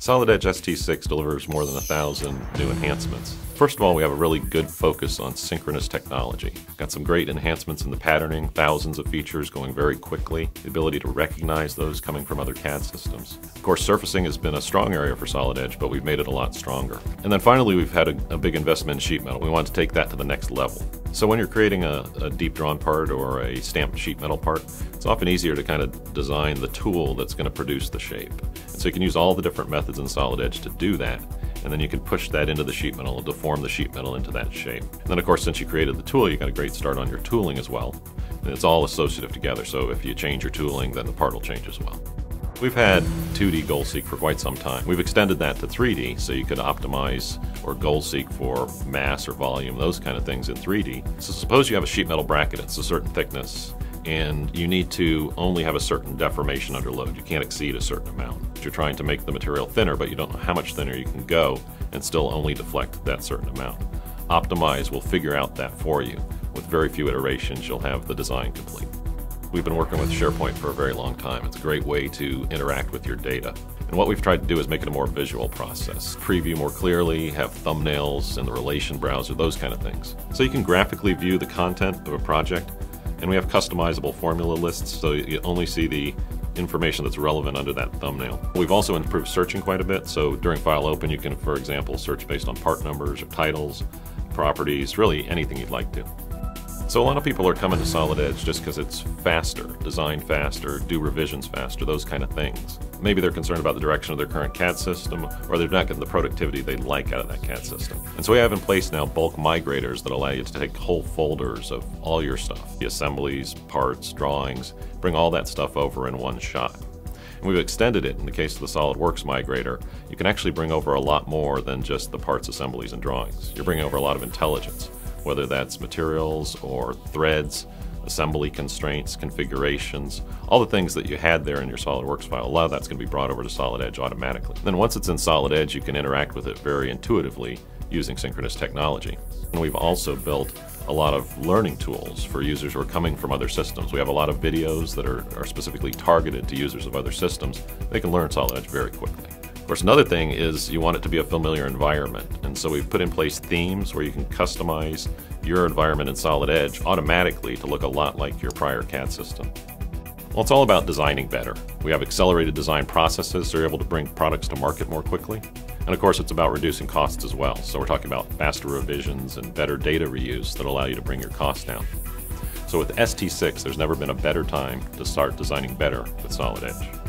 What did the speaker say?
Solid Edge ST6 delivers more than a thousand new enhancements. First of all, we have a really good focus on synchronous technology. Got some great enhancements in the patterning, thousands of features going very quickly, the ability to recognize those coming from other CAD systems. Of course, surfacing has been a strong area for Solid Edge, but we've made it a lot stronger. And then finally, we've had a, a big investment in sheet metal. We want to take that to the next level. So when you're creating a, a deep drawn part or a stamped sheet metal part, it's often easier to kind of design the tool that's going to produce the shape. So you can use all the different methods in Solid Edge to do that and then you can push that into the sheet metal and deform the sheet metal into that shape. And then of course, since you created the tool, you got a great start on your tooling as well. And it's all associative together, so if you change your tooling, then the part will change as well. We've had 2D goal seek for quite some time. We've extended that to 3D, so you could optimize or goal seek for mass or volume, those kind of things in 3D. So suppose you have a sheet metal bracket, it's a certain thickness, and you need to only have a certain deformation under load. You can't exceed a certain amount. You're trying to make the material thinner, but you don't know how much thinner you can go and still only deflect that certain amount. Optimize will figure out that for you. With very few iterations, you'll have the design complete. We've been working with SharePoint for a very long time. It's a great way to interact with your data. And what we've tried to do is make it a more visual process. Preview more clearly, have thumbnails in the relation browser, those kind of things. So you can graphically view the content of a project and we have customizable formula lists, so you only see the information that's relevant under that thumbnail. We've also improved searching quite a bit, so during file open you can, for example, search based on part numbers or titles, properties, really anything you'd like to. So a lot of people are coming to Solid Edge just because it's faster, design faster, do revisions faster, those kind of things. Maybe they're concerned about the direction of their current CAD system, or they're not getting the productivity they'd like out of that CAD system. And so we have in place now bulk migrators that allow you to take whole folders of all your stuff, the assemblies, parts, drawings, bring all that stuff over in one shot. And we've extended it in the case of the SolidWorks migrator. You can actually bring over a lot more than just the parts, assemblies, and drawings. You're bringing over a lot of intelligence whether that's materials or threads, assembly constraints, configurations, all the things that you had there in your SolidWorks file, a lot of that's going to be brought over to Solid Edge automatically. Then once it's in Solid Edge, you can interact with it very intuitively using synchronous technology. And we've also built a lot of learning tools for users who are coming from other systems. We have a lot of videos that are, are specifically targeted to users of other systems. They can learn Solid Edge very quickly course, another thing is you want it to be a familiar environment. And so we've put in place themes where you can customize your environment in Solid Edge automatically to look a lot like your prior CAD system. Well, it's all about designing better. We have accelerated design processes, so you're able to bring products to market more quickly. And of course, it's about reducing costs as well. So we're talking about faster revisions and better data reuse that allow you to bring your costs down. So with ST6, there's never been a better time to start designing better with Solid Edge.